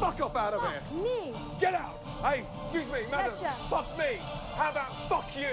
fuck up out of Fuck here. me. Get out. Hey, excuse me, madam. Yes. Fuck me. How about fuck you?